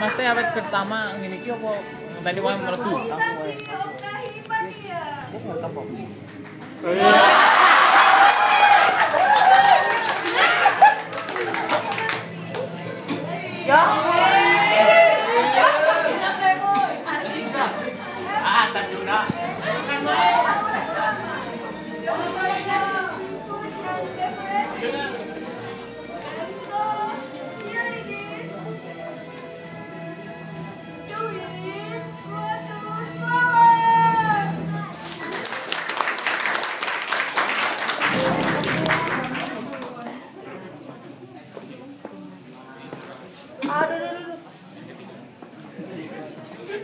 mas teh awet pertama ini ki apa tadi wae yang langsung wae. Wis? Thank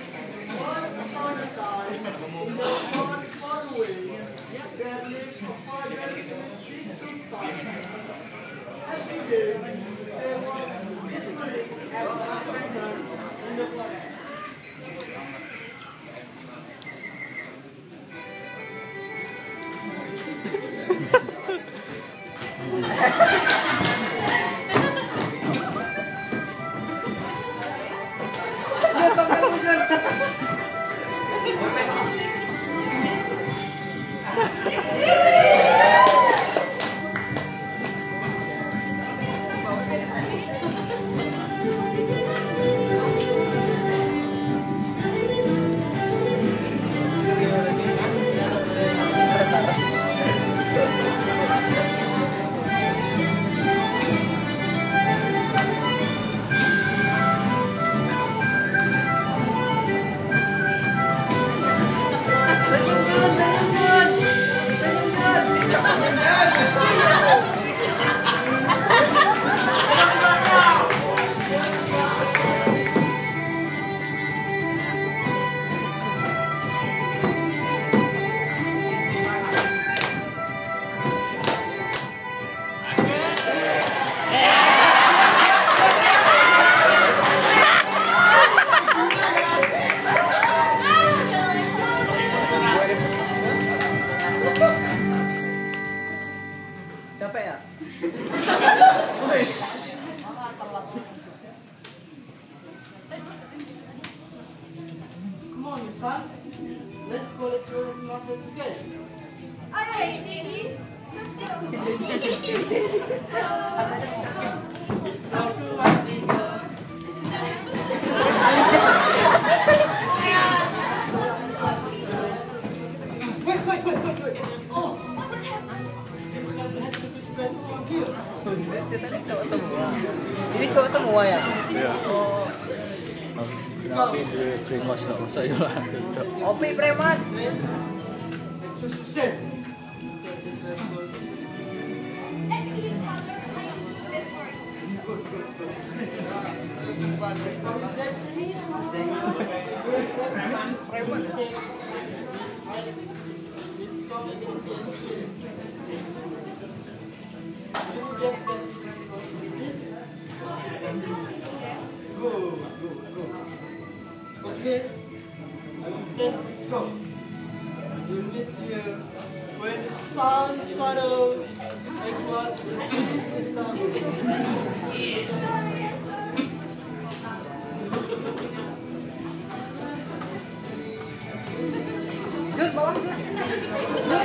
you. ハハハハ! Grabe, Premos na sa iyo lang dito. OP Premos! Preman. 何?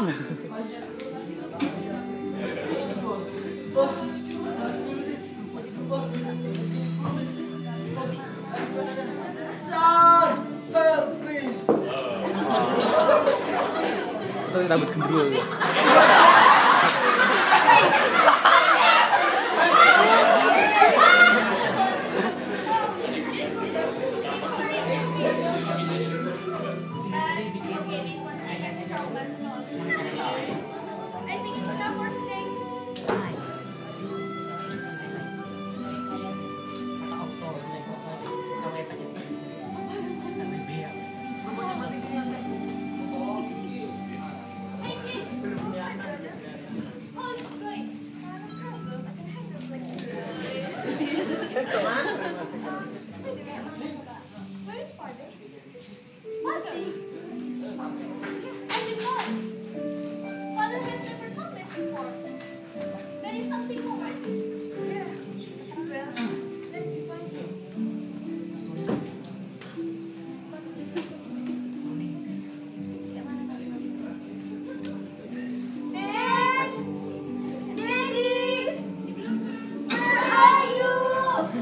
doang. Rambut gendrul.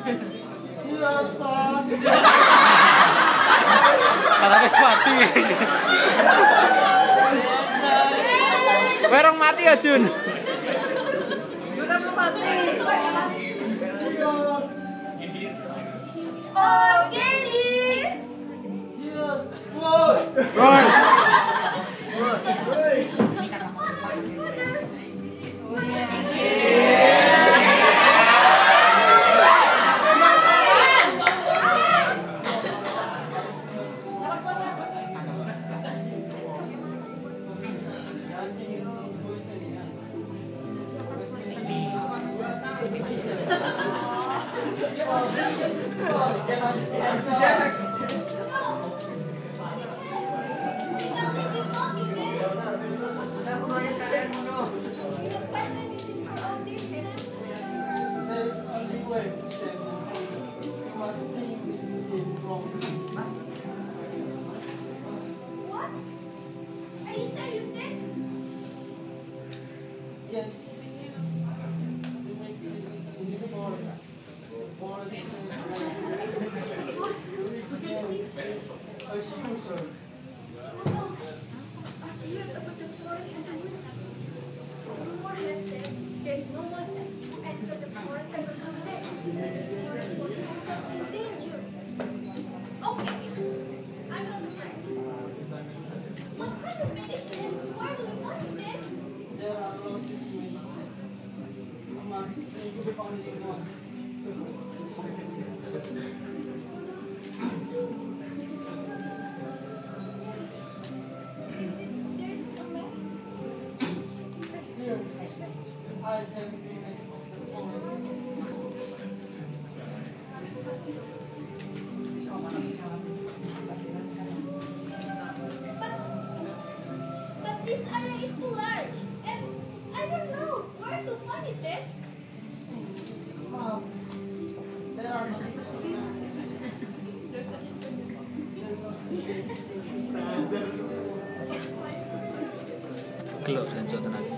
Iya, Ustaz. Karena mati. Werong mati ya, Jun. Jun aku mati. Oh Oke, Di. Woi. Ja, ik heb kilo rencana tenaga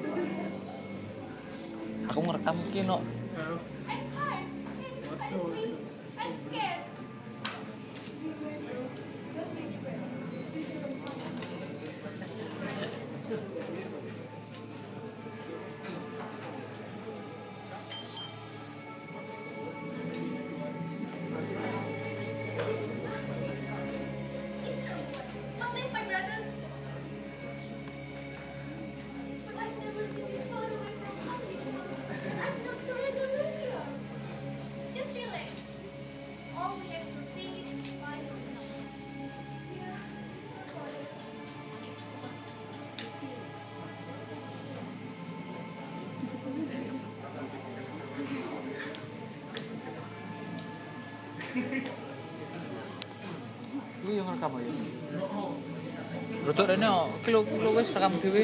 rekam ya. Rutuk rene kelu-kelu wis rekam dhewe.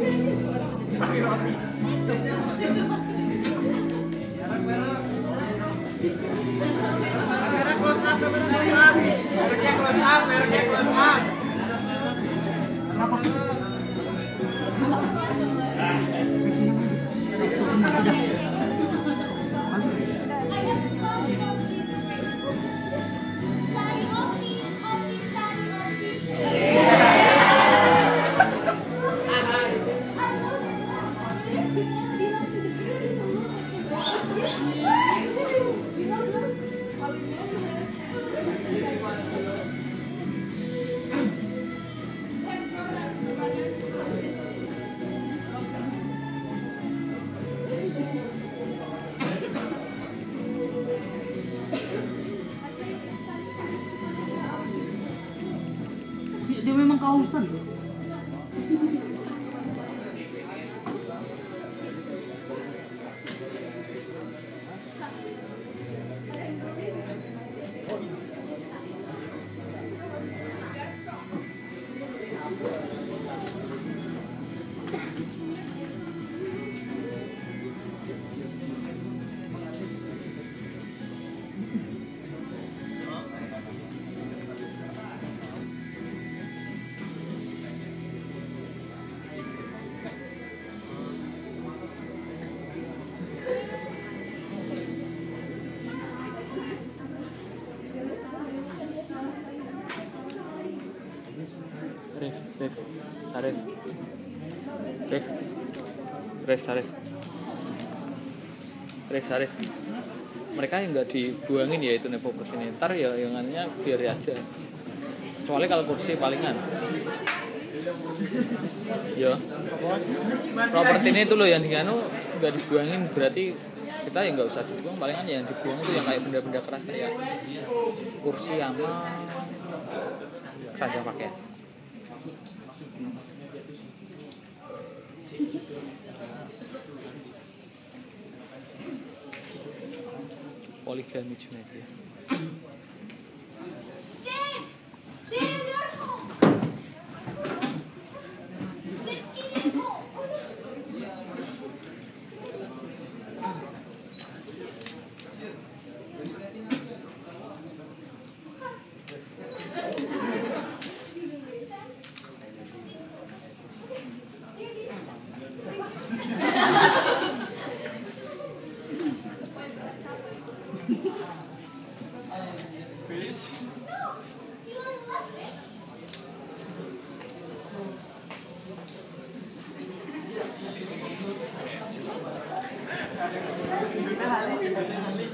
Kamera close. Sarif. Rif, Sarif. Mereka yang nggak dibuangin ya itu properti ini. Ntar ya yang anunya biar aja. Kecuali kalau kursi palingan. Ya. Properti ini itu loh yang di anu nggak dibuangin berarti kita ya nggak usah dibuang palingan yang dibuang itu yang kayak benda-benda keras kayak kursi sama keranjang pakaian. Polyclinic Media. Amen.